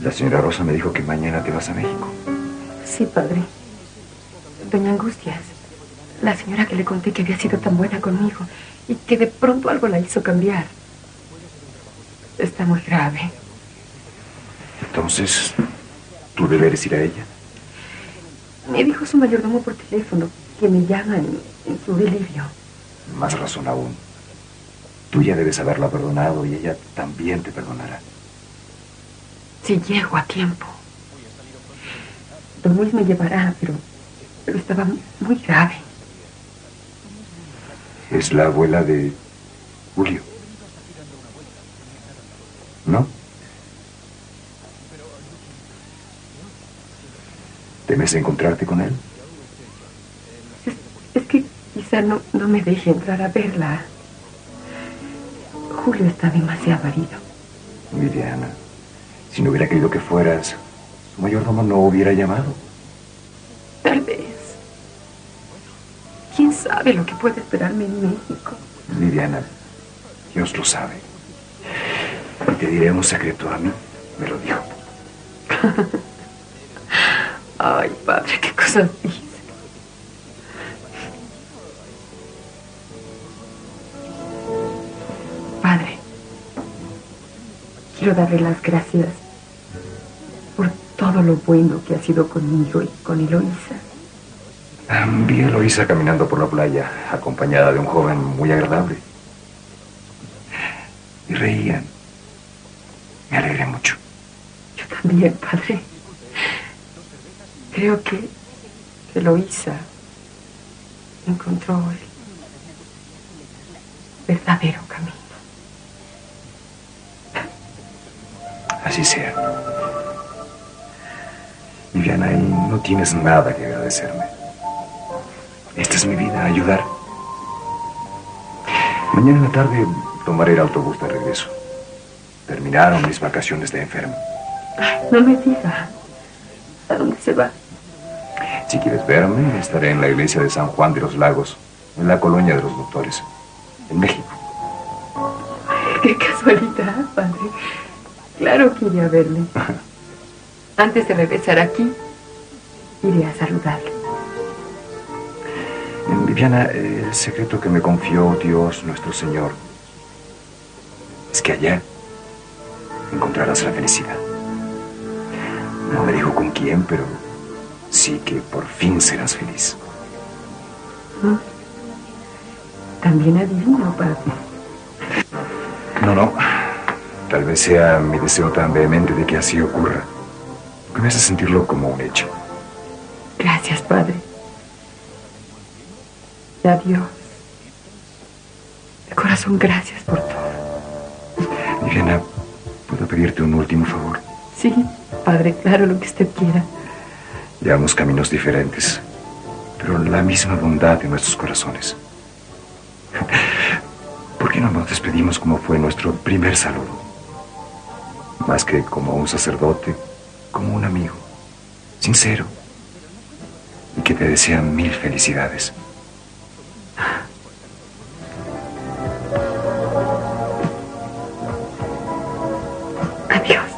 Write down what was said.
La señora Rosa me dijo que mañana te vas a México. Sí, padre. Doña Angustias, la señora que le conté que había sido tan buena conmigo y que de pronto algo la hizo cambiar. Está muy grave. Entonces, ¿tú deberes ir a ella? Me dijo su mayordomo por teléfono que me llama en, en su delirio. Más razón aún. Tú ya debes haberla perdonado y ella también te perdonará. Si llego a tiempo. Don Luis me llevará, pero, pero estaba muy grave. Es la abuela de Julio. ¿No? ¿Temes encontrarte con él? Es, es que quizá no, no me deje entrar a verla. Julio está demasiado herido. Viviana, si no hubiera querido que fueras, su mayordomo no hubiera llamado. Tal vez. ¿Quién sabe lo que puede esperarme en México? Viviana, Dios lo sabe. Y te diré un secreto a mí, me lo dijo. Ay, padre, qué cosas dice. Padre, quiero darle las gracias por todo lo bueno que ha sido conmigo y con Eloísa. Vi a Eloísa caminando por la playa, acompañada de un joven muy agradable. Y reían. Me alegré mucho. Yo también, padre. Creo que Eloísa encontró el verdadero camino. Así sea. Viviana, no tienes nada que agradecerme. Esta es mi vida, ayudar. Mañana en la tarde tomaré el autobús de regreso. Terminaron mis vacaciones de enfermo. No me diga. ¿A dónde se va? Si quieres verme, estaré en la iglesia de San Juan de los Lagos, en la colonia de los doctores, en México. Qué casualidad, padre. Claro que iré a verle. Antes de regresar aquí, iré a saludarle. Viviana, el secreto que me confió Dios nuestro Señor es que allá encontrarás la felicidad. No me dijo con quién, pero sí que por fin serás feliz. También adivino, padre. No, no. Tal vez sea mi deseo tan vehemente de que así ocurra. Que me hace sentirlo como un hecho. Gracias, padre. Y adiós. De corazón, gracias por todo. Viviana, ¿puedo pedirte un último favor? Sí, padre, claro, lo que usted quiera. Llevamos caminos diferentes, pero la misma bondad en nuestros corazones. ¿Por qué no nos despedimos como fue nuestro primer saludo? más que como un sacerdote, como un amigo, sincero, y que te desea mil felicidades. Adiós.